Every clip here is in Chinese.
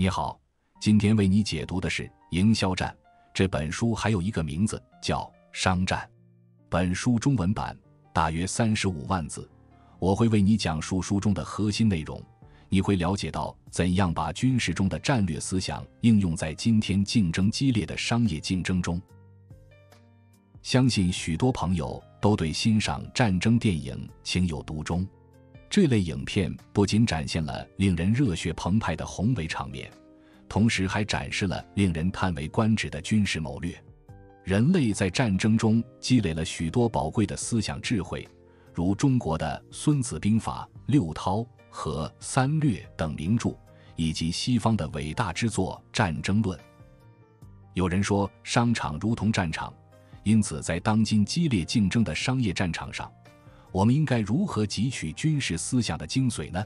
你好，今天为你解读的是《营销战》这本书，还有一个名字叫《商战》。本书中文版大约三十五万字，我会为你讲述书中的核心内容。你会了解到怎样把军事中的战略思想应用在今天竞争激烈的商业竞争中。相信许多朋友都对欣赏战争电影情有独钟。这类影片不仅展现了令人热血澎湃的宏伟场面，同时还展示了令人叹为观止的军事谋略。人类在战争中积累了许多宝贵的思想智慧，如中国的《孙子兵法》《六韬》和《三略》等名著，以及西方的伟大之作《战争论》。有人说，商场如同战场，因此在当今激烈竞争的商业战场上。我们应该如何汲取军事思想的精髓呢？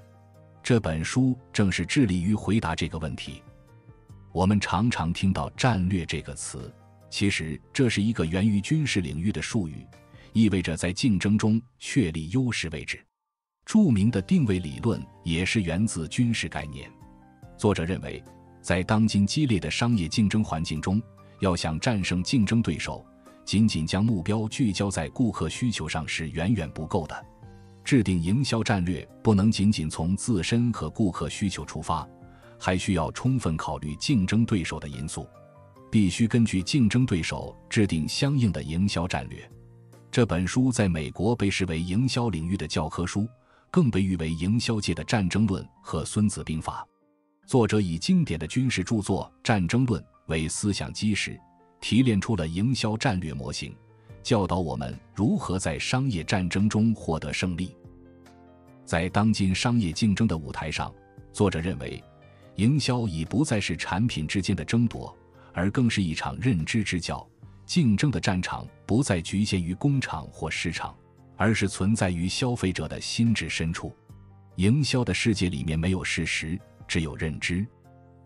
这本书正是致力于回答这个问题。我们常常听到“战略”这个词，其实这是一个源于军事领域的术语，意味着在竞争中确立优势位置。著名的定位理论也是源自军事概念。作者认为，在当今激烈的商业竞争环境中，要想战胜竞争对手。仅仅将目标聚焦在顾客需求上是远远不够的，制定营销战略不能仅仅从自身和顾客需求出发，还需要充分考虑竞争对手的因素，必须根据竞争对手制定相应的营销战略。这本书在美国被视为营销领域的教科书，更被誉为营销界的《战争论》和《孙子兵法》。作者以经典的军事著作《战争论》为思想基石。提炼出了营销战略模型，教导我们如何在商业战争中获得胜利。在当今商业竞争的舞台上，作者认为，营销已不再是产品之间的争夺，而更是一场认知之交。竞争的战场不再局限于工厂或市场，而是存在于消费者的心智深处。营销的世界里面没有事实，只有认知。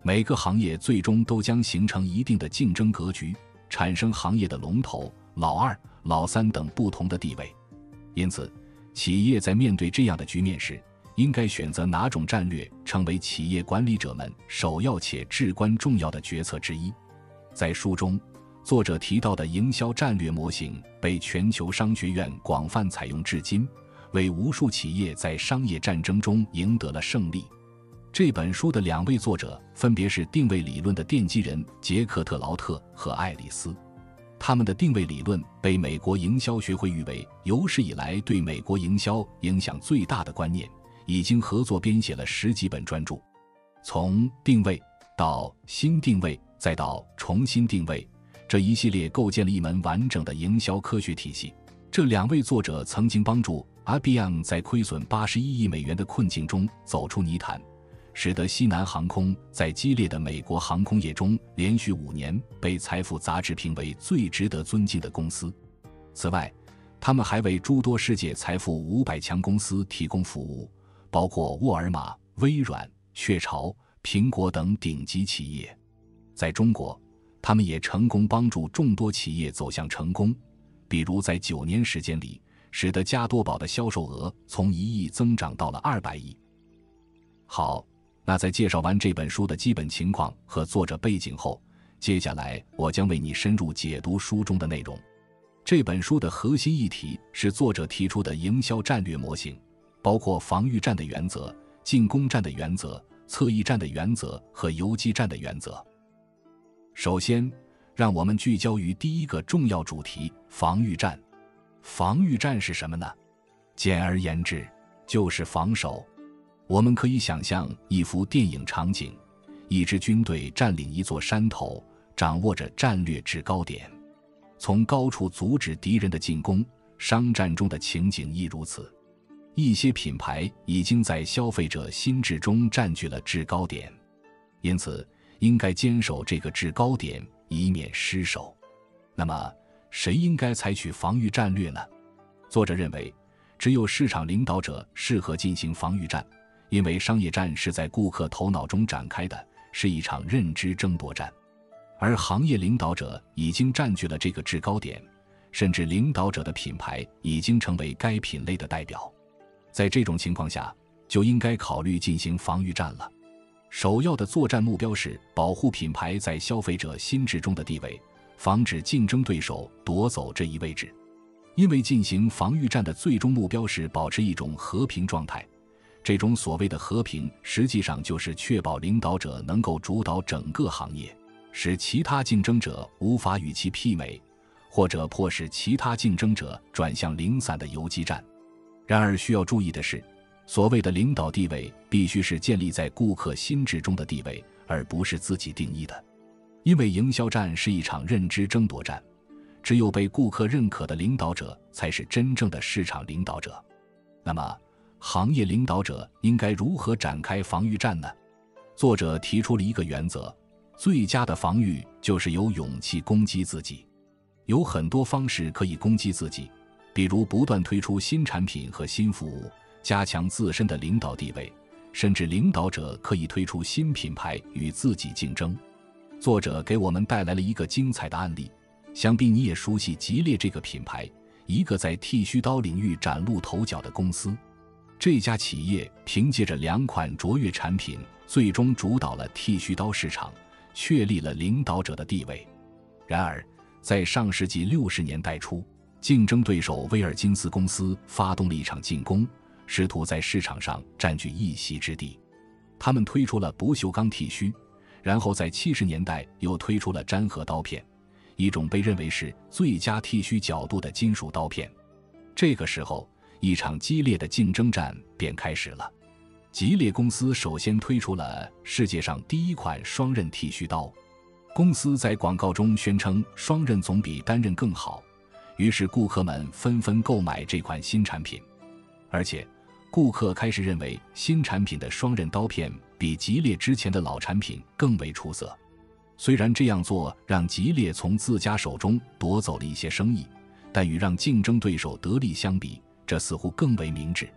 每个行业最终都将形成一定的竞争格局。产生行业的龙头、老二、老三等不同的地位，因此，企业在面对这样的局面时，应该选择哪种战略，成为企业管理者们首要且至关重要的决策之一。在书中，作者提到的营销战略模型被全球商学院广泛采用至今，为无数企业在商业战争中赢得了胜利。这本书的两位作者分别是定位理论的奠基人杰克特劳特和爱丽丝，他们的定位理论被美国营销学会誉为有史以来对美国营销影响最大的观念，已经合作编写了十几本专著。从定位到新定位，再到重新定位，这一系列构建了一门完整的营销科学体系。这两位作者曾经帮助 IBM 在亏损八十一亿美元的困境中走出泥潭。使得西南航空在激烈的美国航空业中连续五年被《财富》杂志评为最值得尊敬的公司。此外，他们还为诸多世界财富五百强公司提供服务，包括沃尔玛、微软、雀巢、苹果等顶级企业。在中国，他们也成功帮助众多企业走向成功，比如在九年时间里，使得加多宝的销售额从一亿增长到了二百亿。好。那在介绍完这本书的基本情况和作者背景后，接下来我将为你深入解读书中的内容。这本书的核心议题是作者提出的营销战略模型，包括防御战的原则、进攻战的原则、侧翼战的原则和游击战的原则。首先，让我们聚焦于第一个重要主题——防御战。防御战是什么呢？简而言之，就是防守。我们可以想象一幅电影场景：一支军队占领一座山头，掌握着战略制高点，从高处阻止敌人的进攻。商战中的情景亦如此。一些品牌已经在消费者心智中占据了制高点，因此应该坚守这个制高点，以免失守。那么，谁应该采取防御战略呢？作者认为，只有市场领导者适合进行防御战。因为商业战是在顾客头脑中展开的，是一场认知争夺战，而行业领导者已经占据了这个制高点，甚至领导者的品牌已经成为该品类的代表。在这种情况下，就应该考虑进行防御战了。首要的作战目标是保护品牌在消费者心智中的地位，防止竞争对手夺走这一位置。因为进行防御战的最终目标是保持一种和平状态，这种所谓的和平，实际上就是确保领导者能够主导整个行业，使其他竞争者无法与其媲美，或者迫使其他竞争者转向零散的游击战。然而，需要注意的是。所谓的领导地位，必须是建立在顾客心智中的地位，而不是自己定义的。因为营销战是一场认知争夺战，只有被顾客认可的领导者才是真正的市场领导者。那么，行业领导者应该如何展开防御战呢？作者提出了一个原则：最佳的防御就是有勇气攻击自己。有很多方式可以攻击自己，比如不断推出新产品和新服务。加强自身的领导地位，甚至领导者可以推出新品牌与自己竞争。作者给我们带来了一个精彩的案例，想必你也熟悉吉列这个品牌，一个在剃须刀领域崭露头角的公司。这家企业凭借着两款卓越产品，最终主导了剃须刀市场，确立了领导者的地位。然而，在上世纪六十年代初，竞争对手威尔金斯公司发动了一场进攻。试图在市场上占据一席之地，他们推出了不锈钢剃须，然后在七十年代又推出了粘合刀片，一种被认为是最佳剃须角度的金属刀片。这个时候，一场激烈的竞争战便开始了。吉列公司首先推出了世界上第一款双刃剃须刀，公司在广告中宣称双刃总比单刃更好，于是顾客们纷纷购买这款新产品，而且。顾客开始认为新产品的双刃刀片比吉列之前的老产品更为出色。虽然这样做让吉列从自家手中夺走了一些生意，但与让竞争对手得利相比，这似乎更为明智。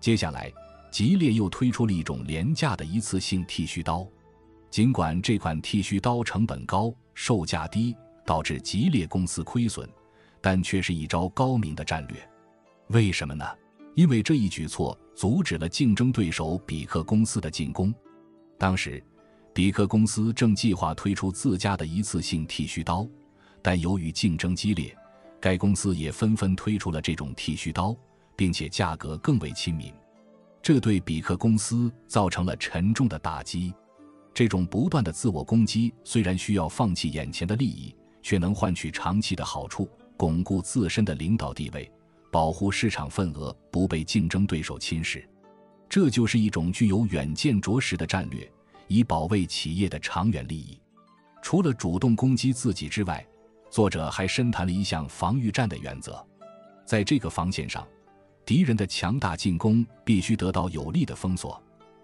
接下来，吉列又推出了一种廉价的一次性剃须刀。尽管这款剃须刀成本高、售价低，导致吉列公司亏损，但却是一招高明的战略。为什么呢？因为这一举措阻止了竞争对手比克公司的进攻。当时，比克公司正计划推出自家的一次性剃须刀，但由于竞争激烈，该公司也纷纷推出了这种剃须刀，并且价格更为亲民。这对比克公司造成了沉重的打击。这种不断的自我攻击虽然需要放弃眼前的利益，却能换取长期的好处，巩固自身的领导地位。保护市场份额不被竞争对手侵蚀，这就是一种具有远见卓识的战略，以保卫企业的长远利益。除了主动攻击自己之外，作者还深谈了一项防御战的原则。在这个防线上，敌人的强大进攻必须得到有力的封锁，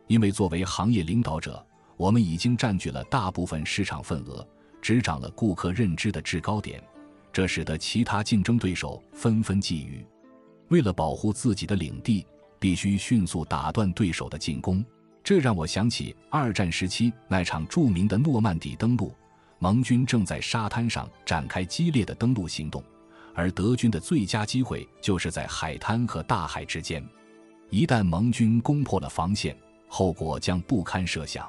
因为作为行业领导者，我们已经占据了大部分市场份额，执掌了顾客认知的制高点，这使得其他竞争对手纷纷觊觎。为了保护自己的领地，必须迅速打断对手的进攻。这让我想起二战时期那场著名的诺曼底登陆，盟军正在沙滩上展开激烈的登陆行动，而德军的最佳机会就是在海滩和大海之间。一旦盟军攻破了防线，后果将不堪设想。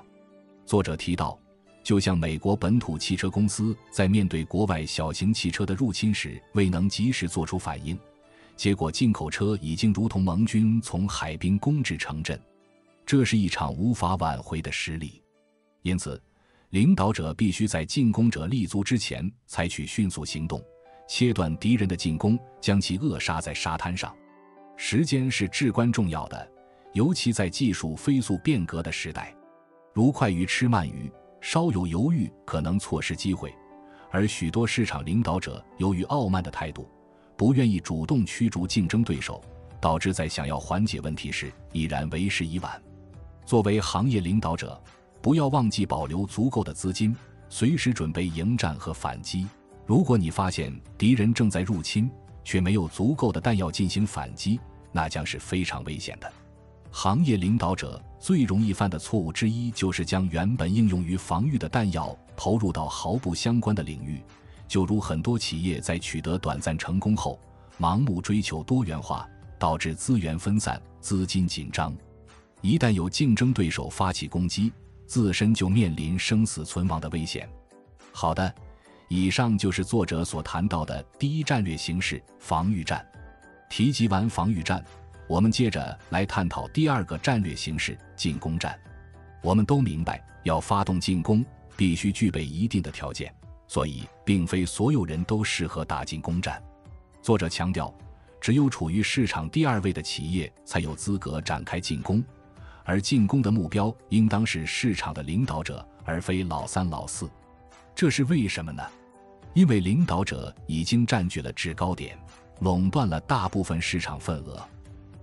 作者提到，就像美国本土汽车公司在面对国外小型汽车的入侵时，未能及时做出反应。结果，进口车已经如同盟军从海滨攻至城镇，这是一场无法挽回的失利。因此，领导者必须在进攻者立足之前采取迅速行动，切断敌人的进攻，将其扼杀在沙滩上。时间是至关重要的，尤其在技术飞速变革的时代。如快鱼吃慢鱼，稍有犹豫可能错失机会，而许多市场领导者由于傲慢的态度。不愿意主动驱逐竞争对手，导致在想要缓解问题时已然为时已晚。作为行业领导者，不要忘记保留足够的资金，随时准备迎战和反击。如果你发现敌人正在入侵，却没有足够的弹药进行反击，那将是非常危险的。行业领导者最容易犯的错误之一，就是将原本应用于防御的弹药投入到毫不相关的领域。就如很多企业在取得短暂成功后，盲目追求多元化，导致资源分散、资金紧张。一旦有竞争对手发起攻击，自身就面临生死存亡的危险。好的，以上就是作者所谈到的第一战略形势——防御战。提及完防御战，我们接着来探讨第二个战略形势——进攻战。我们都明白，要发动进攻，必须具备一定的条件，所以并非所有人都适合打进攻战。作者强调，只有处于市场第二位的企业才有资格展开进攻，而进攻的目标应当是市场的领导者，而非老三、老四。这是为什么呢？因为领导者已经占据了制高点，垄断了大部分市场份额。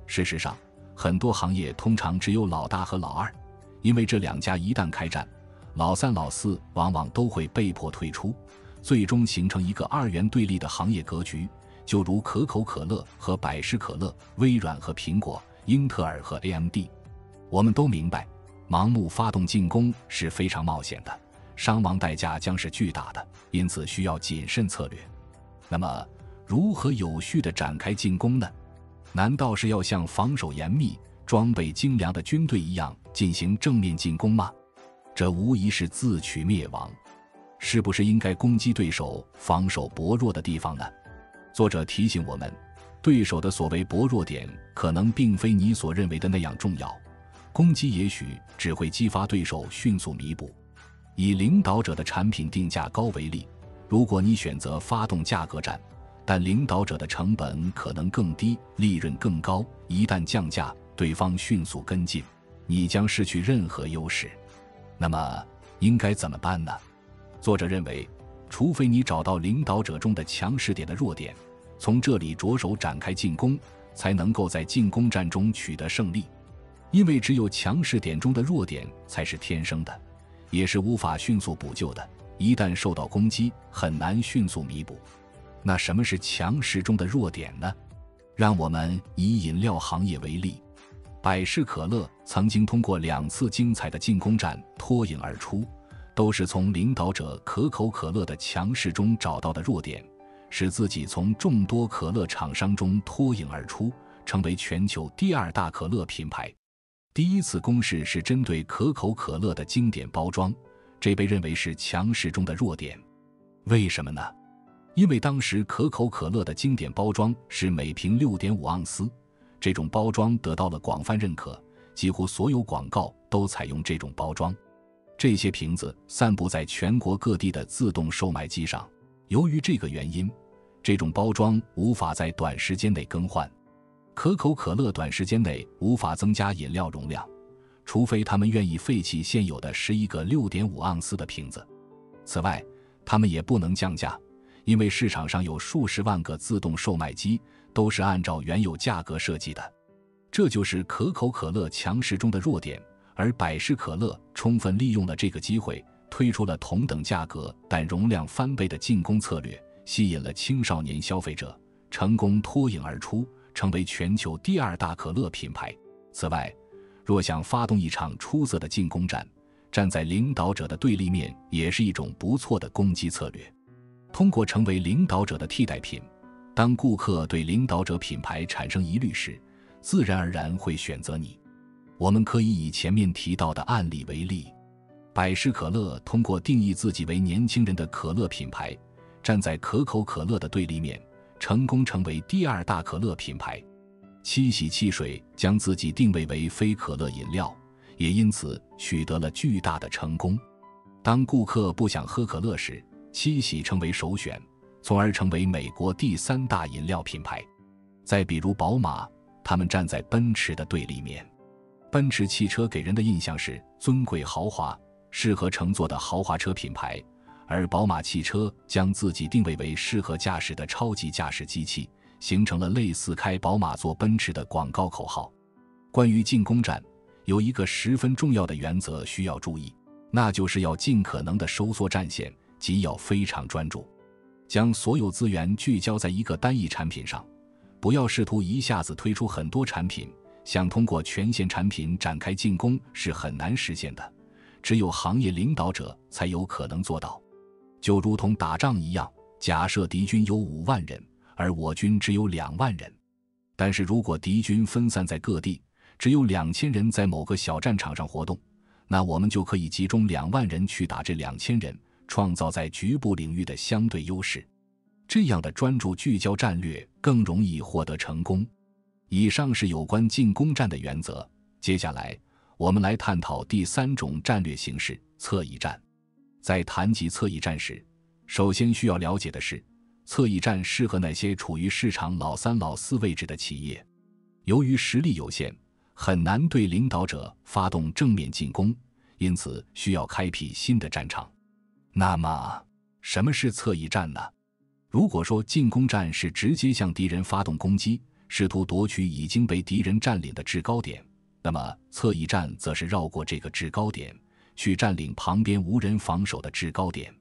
事实上，很多行业通常只有老大和老二。因为这两家一旦开战，老三、老四往往都会被迫退出，最终形成一个二元对立的行业格局，就如可口可乐和百事可乐、微软和苹果、英特尔和 AMD。我们都明白，盲目发动进攻是非常冒险的，伤亡代价将是巨大的，因此需要谨慎策略。那么，如何有序地展开进攻呢？难道是要像防守严密？装备精良的军队一样进行正面进攻吗？这无疑是自取灭亡。是不是应该攻击对手防守薄弱的地方呢？作者提醒我们，对手的所谓薄弱点可能并非你所认为的那样重要。攻击也许只会激发对手迅速弥补。以领导者的产品定价高为例，如果你选择发动价格战，但领导者的成本可能更低，利润更高，一旦降价。对方迅速跟进，你将失去任何优势。那么应该怎么办呢？作者认为，除非你找到领导者中的强势点的弱点，从这里着手展开进攻，才能够在进攻战中取得胜利。因为只有强势点中的弱点才是天生的，也是无法迅速补救的。一旦受到攻击，很难迅速弥补。那什么是强势中的弱点呢？让我们以饮料行业为例。百事可乐曾经通过两次精彩的进攻战脱颖而出，都是从领导者可口可乐的强势中找到的弱点，使自己从众多可乐厂商中脱颖而出，成为全球第二大可乐品牌。第一次攻势是针对可口可乐的经典包装，这被认为是强势中的弱点。为什么呢？因为当时可口可乐的经典包装是每瓶六点五盎司。这种包装得到了广泛认可，几乎所有广告都采用这种包装。这些瓶子散布在全国各地的自动售卖机上。由于这个原因，这种包装无法在短时间内更换。可口可乐短时间内无法增加饮料容量，除非他们愿意废弃现有的十一个六点五盎司的瓶子。此外，他们也不能降价。因为市场上有数十万个自动售卖机，都是按照原有价格设计的，这就是可口可乐强势中的弱点。而百事可乐充分利用了这个机会，推出了同等价格但容量翻倍的进攻策略，吸引了青少年消费者，成功脱颖而出，成为全球第二大可乐品牌。此外，若想发动一场出色的进攻战，站在领导者的对立面也是一种不错的攻击策略。通过成为领导者的替代品，当顾客对领导者品牌产生疑虑时，自然而然会选择你。我们可以以前面提到的案例为例：百事可乐通过定义自己为年轻人的可乐品牌，站在可口可乐的对立面，成功成为第二大可乐品牌。七喜汽水将自己定位为非可乐饮料，也因此取得了巨大的成功。当顾客不想喝可乐时，七喜成为首选，从而成为美国第三大饮料品牌。再比如宝马，他们站在奔驰的对立面。奔驰汽车给人的印象是尊贵豪华、适合乘坐的豪华车品牌，而宝马汽车将自己定位为适合驾驶的超级驾驶机器，形成了类似“开宝马坐奔驰”的广告口号。关于进攻战，有一个十分重要的原则需要注意，那就是要尽可能的收缩战线。即要非常专注，将所有资源聚焦在一个单一产品上，不要试图一下子推出很多产品。想通过全线产品展开进攻是很难实现的，只有行业领导者才有可能做到。就如同打仗一样，假设敌军有五万人，而我军只有两万人，但是如果敌军分散在各地，只有两千人在某个小战场上活动。那我们就可以集中两万人去打这两千人，创造在局部领域的相对优势。这样的专注聚焦战略更容易获得成功。以上是有关进攻战的原则。接下来，我们来探讨第三种战略形式——侧翼战。在谈及侧翼战时，首先需要了解的是，侧翼战适合那些处于市场老三、老四位置的企业。由于实力有限。很难对领导者发动正面进攻，因此需要开辟新的战场。那么，什么是侧翼战呢？如果说进攻战是直接向敌人发动攻击，试图夺取已经被敌人占领的制高点，那么侧翼战则是绕过这个制高点，去占领旁边无人防守的制高点。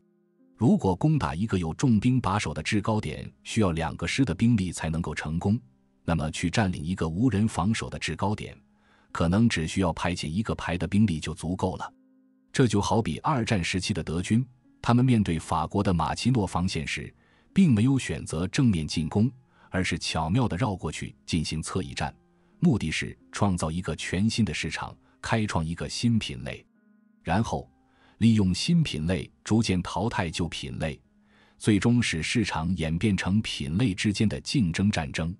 如果攻打一个有重兵把守的制高点，需要两个师的兵力才能够成功，那么去占领一个无人防守的制高点。可能只需要派遣一个排的兵力就足够了，这就好比二战时期的德军，他们面对法国的马奇诺防线时，并没有选择正面进攻，而是巧妙地绕过去进行侧翼战，目的是创造一个全新的市场，开创一个新品类，然后利用新品类逐渐淘汰旧品类，最终使市场演变成品类之间的竞争战争。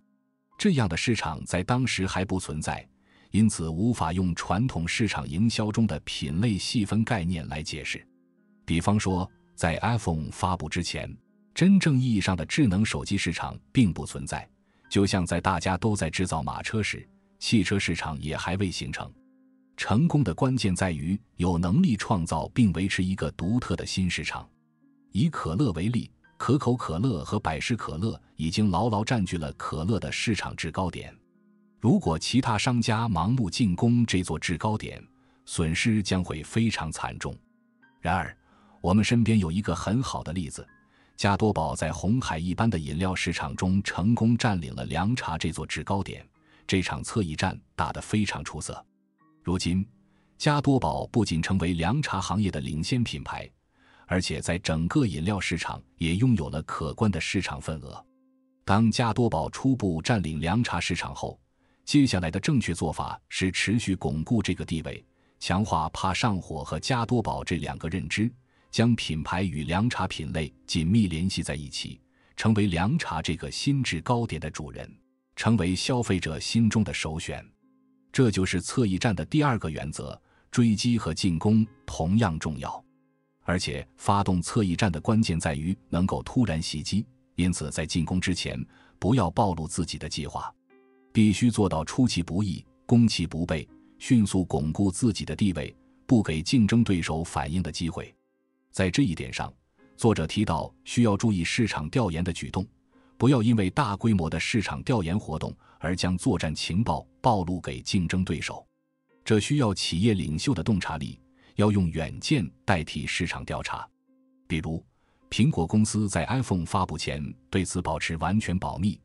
这样的市场在当时还不存在。因此，无法用传统市场营销中的品类细分概念来解释。比方说，在 iPhone 发布之前，真正意义上的智能手机市场并不存在。就像在大家都在制造马车时，汽车市场也还未形成。成功的关键在于有能力创造并维持一个独特的新市场。以可乐为例，可口可乐和百事可乐已经牢牢占据了可乐的市场制高点。如果其他商家盲目进攻这座制高点，损失将会非常惨重。然而，我们身边有一个很好的例子：加多宝在红海一般的饮料市场中成功占领了凉茶这座制高点，这场侧翼战打得非常出色。如今，加多宝不仅成为凉茶行业的领先品牌，而且在整个饮料市场也拥有了可观的市场份额。当加多宝初步占领凉茶市场后，接下来的正确做法是持续巩固这个地位，强化怕上火和加多宝这两个认知，将品牌与凉茶品类紧密联系在一起，成为凉茶这个心智高点的主人，成为消费者心中的首选。这就是侧翼战的第二个原则：追击和进攻同样重要，而且发动侧翼战的关键在于能够突然袭击，因此在进攻之前不要暴露自己的计划。必须做到出其不意、攻其不备，迅速巩固自己的地位，不给竞争对手反应的机会。在这一点上，作者提到需要注意市场调研的举动，不要因为大规模的市场调研活动而将作战情报暴露给竞争对手。这需要企业领袖的洞察力，要用远见代替市场调查。比如，苹果公司在 iPhone 发布前对此保持完全保密。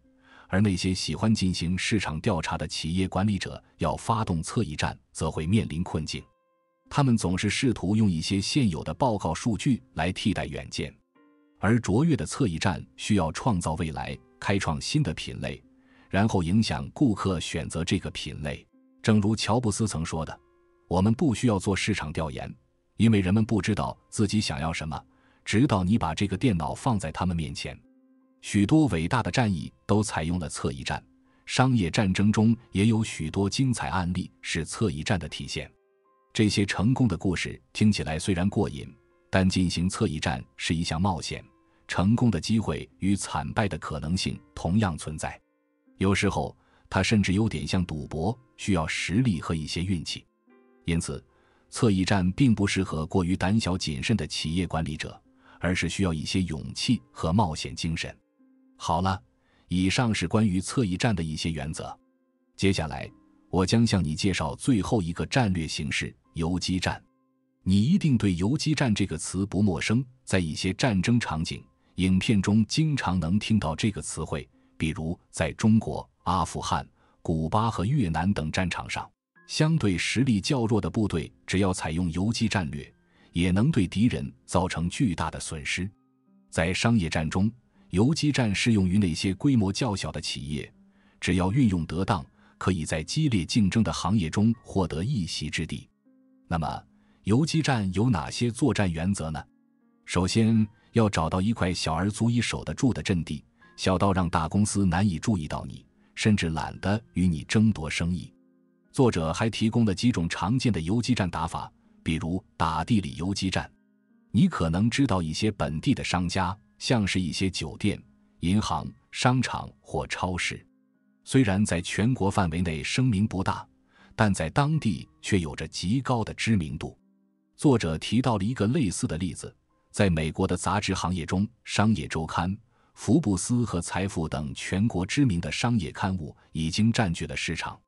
而那些喜欢进行市场调查的企业管理者要发动侧翼战，则会面临困境。他们总是试图用一些现有的报告数据来替代远见，而卓越的侧翼战需要创造未来，开创新的品类，然后影响顾客选择这个品类。正如乔布斯曾说的：“我们不需要做市场调研，因为人们不知道自己想要什么，直到你把这个电脑放在他们面前。”许多伟大的战役都采用了侧翼战，商业战争中也有许多精彩案例是侧翼战的体现。这些成功的故事听起来虽然过瘾，但进行侧翼战是一项冒险，成功的机会与惨败的可能性同样存在。有时候，它甚至有点像赌博，需要实力和一些运气。因此，侧翼战并不适合过于胆小谨慎的企业管理者，而是需要一些勇气和冒险精神。好了，以上是关于侧翼战的一些原则。接下来，我将向你介绍最后一个战略形式——游击战。你一定对游击战这个词不陌生，在一些战争场景、影片中经常能听到这个词汇，比如在中国、阿富汗、古巴和越南等战场上，相对实力较弱的部队，只要采用游击战略，也能对敌人造成巨大的损失。在商业战中，游击战适用于那些规模较小的企业，只要运用得当，可以在激烈竞争的行业中获得一席之地。那么，游击战有哪些作战原则呢？首先要找到一块小而足以守得住的阵地，小到让大公司难以注意到你，甚至懒得与你争夺生意。作者还提供了几种常见的游击战打法，比如打地里游击战。你可能知道一些本地的商家，像是一些酒店、银行、商场或超市，虽然在全国范围内声名不大，但在当地却有着极高的知名度。作者提到了一个类似的例子，在美国的杂志行业中，《商业周刊》、《福布斯》和《财富》等全国知名的商业刊物已经占据了市场。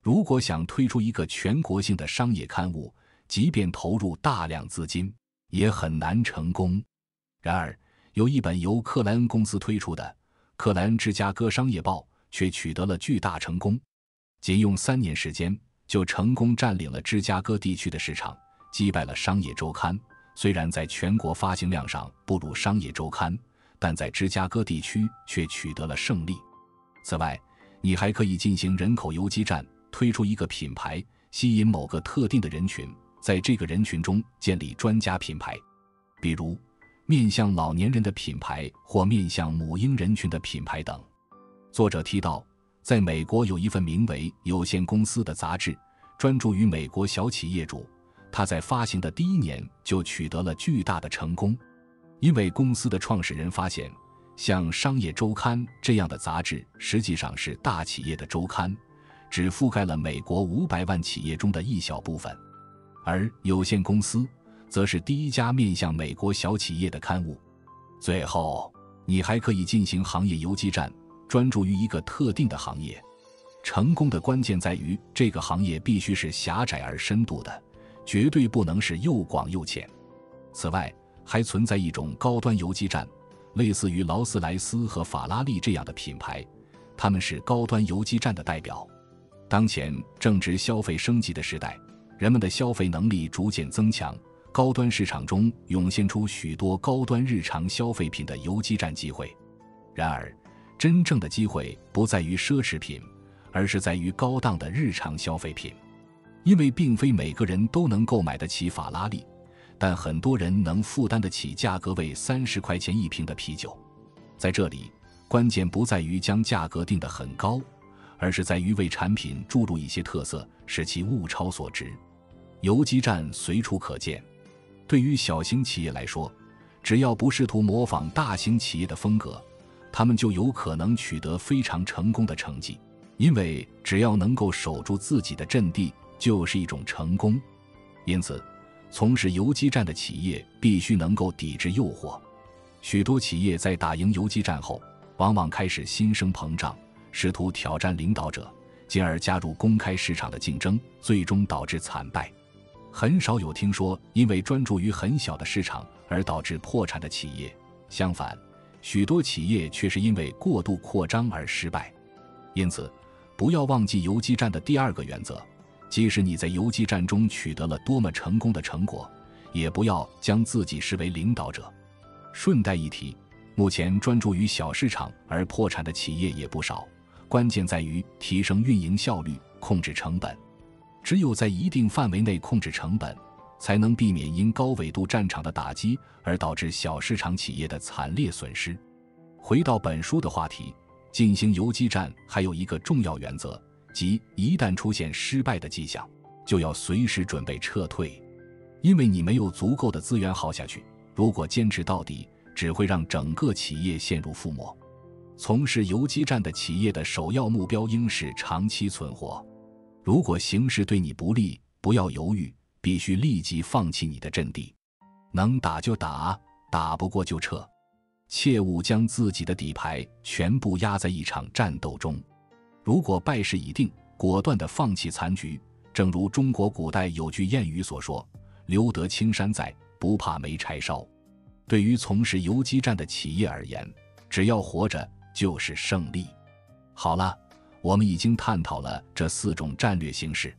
如果想推出一个全国性的商业刊物，即便投入大量资金，也很难成功。然而，有一本由克莱恩公司推出的《克莱恩芝加哥商业报》却取得了巨大成功，仅用三年时间就成功占领了芝加哥地区的市场，击败了《商业周刊》。虽然在全国发行量上不如《商业周刊》，但在芝加哥地区却取得了胜利。此外，你还可以进行人口游击战。推出一个品牌，吸引某个特定的人群，在这个人群中建立专家品牌，比如面向老年人的品牌或面向母婴人群的品牌等。作者提到，在美国有一份名为《有限公司》的杂志，专注于美国小企业主。他在发行的第一年就取得了巨大的成功，因为公司的创始人发现，像《商业周刊》这样的杂志实际上是大企业的周刊。只覆盖了美国五百万企业中的一小部分，而有限公司则是第一家面向美国小企业的刊物。最后，你还可以进行行业游击战，专注于一个特定的行业。成功的关键在于这个行业必须是狭窄而深度的，绝对不能是又广又浅。此外，还存在一种高端游击战，类似于劳斯莱斯和法拉利这样的品牌，他们是高端游击战的代表。当前正值消费升级的时代，人们的消费能力逐渐增强，高端市场中涌现出许多高端日常消费品的游击战机会。然而，真正的机会不在于奢侈品，而是在于高档的日常消费品。因为并非每个人都能购买得起法拉利，但很多人能负担得起价格为三十块钱一瓶的啤酒。在这里，关键不在于将价格定得很高。而是在于为产品注入一些特色，使其物超所值。游击战随处可见，对于小型企业来说，只要不试图模仿大型企业的风格，他们就有可能取得非常成功的成绩。因为只要能够守住自己的阵地，就是一种成功。因此，从事游击战的企业必须能够抵制诱惑。许多企业在打赢游击战后，往往开始心生膨胀。试图挑战领导者，进而加入公开市场的竞争，最终导致惨败。很少有听说因为专注于很小的市场而导致破产的企业。相反，许多企业却是因为过度扩张而失败。因此，不要忘记游击战的第二个原则：即使你在游击战中取得了多么成功的成果，也不要将自己视为领导者。顺带一提，目前专注于小市场而破产的企业也不少。关键在于提升运营效率，控制成本。只有在一定范围内控制成本，才能避免因高纬度战场的打击而导致小市场企业的惨烈损失。回到本书的话题，进行游击战还有一个重要原则，即一旦出现失败的迹象，就要随时准备撤退，因为你没有足够的资源耗下去。如果坚持到底，只会让整个企业陷入覆没。从事游击战的企业的首要目标应是长期存活。如果形势对你不利，不要犹豫，必须立即放弃你的阵地。能打就打，打不过就撤，切勿将自己的底牌全部压在一场战斗中。如果败势已定，果断地放弃残局。正如中国古代有句谚语所说：“留得青山在，不怕没柴烧。”对于从事游击战的企业而言，只要活着。就是胜利。好了，我们已经探讨了这四种战略形式，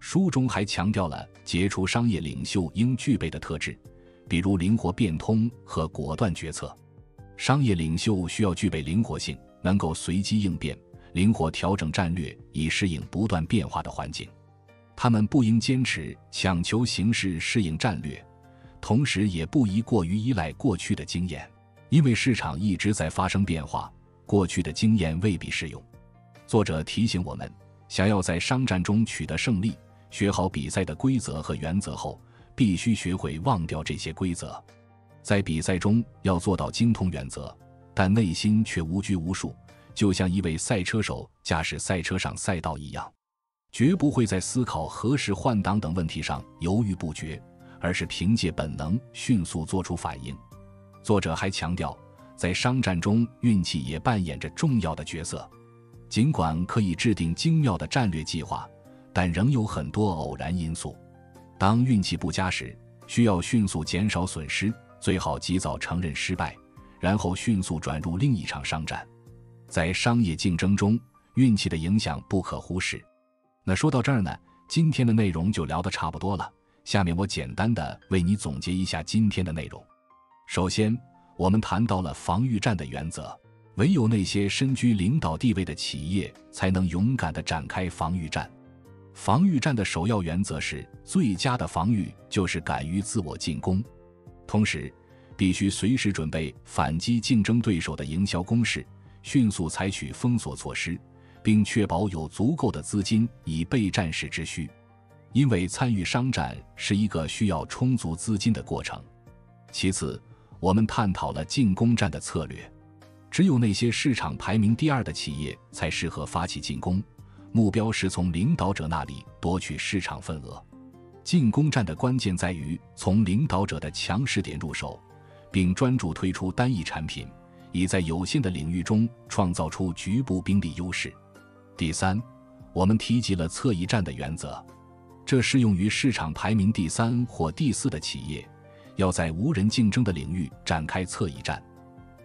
书中还强调了杰出商业领袖应具备的特质，比如灵活变通和果断决策。商业领袖需要具备灵活性，能够随机应变，灵活调整战略以适应不断变化的环境。他们不应坚持强求形势适应战略，同时也不宜过于依赖过去的经验，因为市场一直在发生变化，过去的经验未必适用。作者提醒我们，想要在商战中取得胜利，学好比赛的规则和原则后，必须学会忘掉这些规则。在比赛中要做到精通原则，但内心却无拘无束，就像一位赛车手驾驶赛车上赛道一样。绝不会在思考何时换挡等问题上犹豫不决，而是凭借本能迅速做出反应。作者还强调，在商战中，运气也扮演着重要的角色。尽管可以制定精妙的战略计划，但仍有很多偶然因素。当运气不佳时，需要迅速减少损失，最好及早承认失败，然后迅速转入另一场商战。在商业竞争中，运气的影响不可忽视。那说到这儿呢，今天的内容就聊得差不多了。下面我简单的为你总结一下今天的内容。首先，我们谈到了防御战的原则，唯有那些身居领导地位的企业才能勇敢地展开防御战。防御战的首要原则是，最佳的防御就是敢于自我进攻，同时必须随时准备反击竞争对手的营销攻势，迅速采取封锁措施。并确保有足够的资金以备战时之需，因为参与商战是一个需要充足资金的过程。其次，我们探讨了进攻战的策略，只有那些市场排名第二的企业才适合发起进攻，目标是从领导者那里夺取市场份额。进攻战的关键在于从领导者的强势点入手，并专注推出单一产品，已在有限的领域中创造出局部兵力优势。第三，我们提及了侧翼战的原则，这适用于市场排名第三或第四的企业，要在无人竞争的领域展开侧翼战，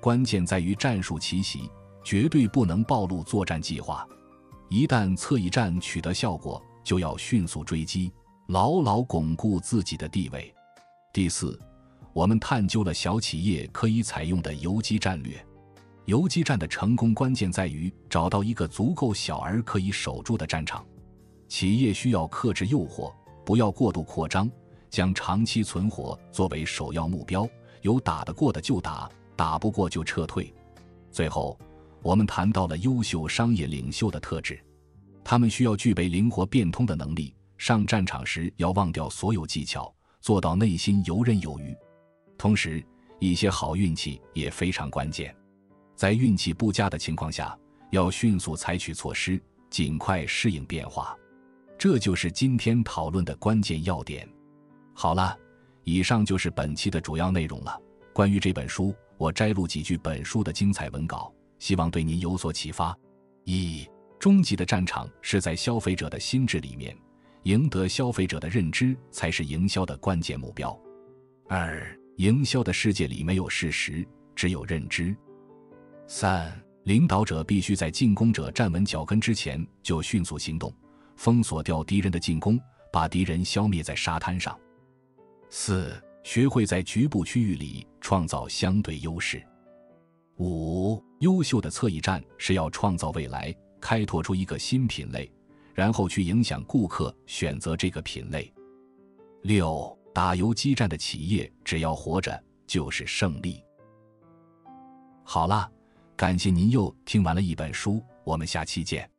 关键在于战术奇袭，绝对不能暴露作战计划。一旦侧翼战取得效果，就要迅速追击，牢牢巩固自己的地位。第四，我们探究了小企业可以采用的游击战略。游击战的成功关键在于找到一个足够小而可以守住的战场。企业需要克制诱惑，不要过度扩张，将长期存活作为首要目标。有打得过的就打，打不过就撤退。最后，我们谈到了优秀商业领袖的特质，他们需要具备灵活变通的能力，上战场时要忘掉所有技巧，做到内心游刃有余。同时，一些好运气也非常关键。在运气不佳的情况下，要迅速采取措施，尽快适应变化。这就是今天讨论的关键要点。好了，以上就是本期的主要内容了。关于这本书，我摘录几句本书的精彩文稿，希望对您有所启发。一、终极的战场是在消费者的心智里面，赢得消费者的认知才是营销的关键目标。二、营销的世界里没有事实，只有认知。三，领导者必须在进攻者站稳脚跟之前就迅速行动，封锁掉敌人的进攻，把敌人消灭在沙滩上。四，学会在局部区域里创造相对优势。五，优秀的侧翼战是要创造未来，开拓出一个新品类，然后去影响顾客选择这个品类。六，打游击战的企业只要活着就是胜利。好了。感谢您又听完了一本书，我们下期见。